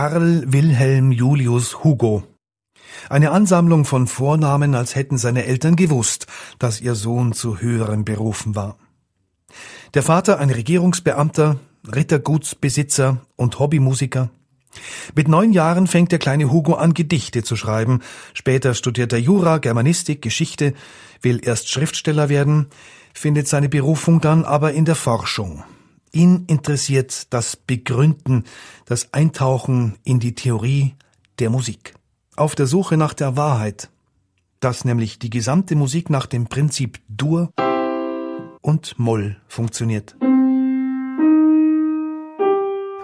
Karl Wilhelm Julius Hugo. Eine Ansammlung von Vornamen, als hätten seine Eltern gewusst, dass ihr Sohn zu höheren Berufen war. Der Vater ein Regierungsbeamter, Rittergutsbesitzer und Hobbymusiker. Mit neun Jahren fängt der kleine Hugo an, Gedichte zu schreiben. Später studiert er Jura, Germanistik, Geschichte, will erst Schriftsteller werden, findet seine Berufung dann aber in der Forschung. Ihn interessiert das Begründen, das Eintauchen in die Theorie der Musik. Auf der Suche nach der Wahrheit, dass nämlich die gesamte Musik nach dem Prinzip Dur und Moll funktioniert.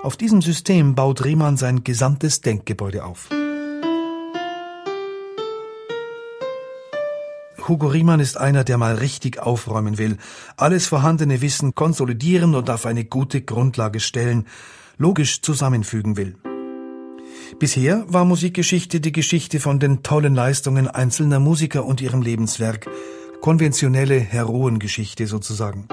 Auf diesem System baut Riemann sein gesamtes Denkgebäude auf. Hugo Riemann ist einer, der mal richtig aufräumen will, alles vorhandene Wissen konsolidieren und auf eine gute Grundlage stellen, logisch zusammenfügen will. Bisher war Musikgeschichte die Geschichte von den tollen Leistungen einzelner Musiker und ihrem Lebenswerk, konventionelle Heroengeschichte sozusagen.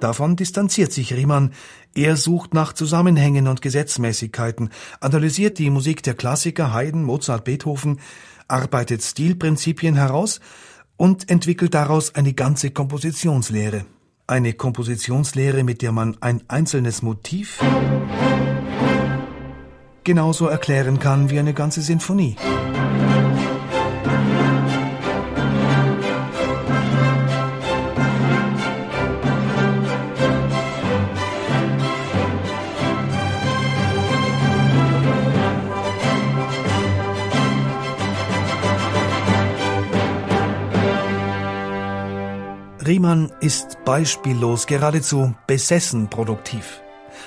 Davon distanziert sich Riemann. Er sucht nach Zusammenhängen und Gesetzmäßigkeiten, analysiert die Musik der Klassiker Haydn, Mozart, Beethoven, arbeitet Stilprinzipien heraus und entwickelt daraus eine ganze Kompositionslehre. Eine Kompositionslehre, mit der man ein einzelnes Motiv genauso erklären kann wie eine ganze Sinfonie. Riemann ist beispiellos, geradezu besessen produktiv.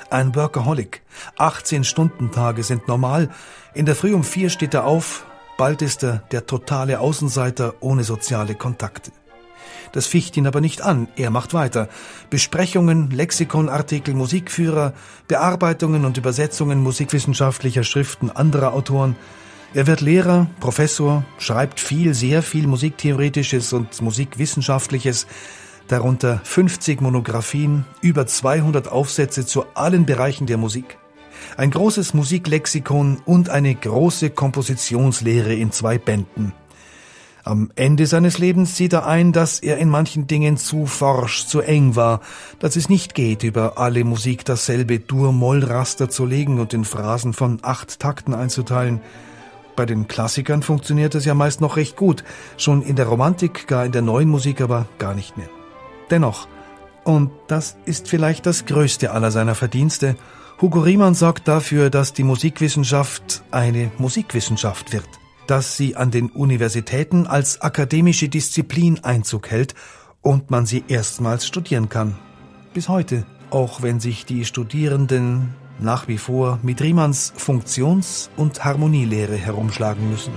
Ein Workaholic. 18-Stunden-Tage sind normal. In der Früh um vier steht er auf. Bald ist er der totale Außenseiter ohne soziale Kontakte. Das ficht ihn aber nicht an. Er macht weiter. Besprechungen, Lexikonartikel, Musikführer, Bearbeitungen und Übersetzungen musikwissenschaftlicher Schriften anderer Autoren. Er wird Lehrer, Professor, schreibt viel, sehr viel Musiktheoretisches und Musikwissenschaftliches, darunter 50 Monographien, über 200 Aufsätze zu allen Bereichen der Musik, ein großes Musiklexikon und eine große Kompositionslehre in zwei Bänden. Am Ende seines Lebens sieht er ein, dass er in manchen Dingen zu forsch, zu eng war, dass es nicht geht, über alle Musik dasselbe Dur-Moll-Raster zu legen und in Phrasen von acht Takten einzuteilen. Bei den Klassikern funktioniert es ja meist noch recht gut, schon in der Romantik, gar in der neuen Musik aber gar nicht mehr. Dennoch, und das ist vielleicht das größte aller seiner Verdienste, Hugo Riemann sorgt dafür, dass die Musikwissenschaft eine Musikwissenschaft wird, dass sie an den Universitäten als akademische Disziplin Einzug hält und man sie erstmals studieren kann. Bis heute, auch wenn sich die Studierenden nach wie vor mit Riemanns Funktions- und Harmonielehre herumschlagen müssen.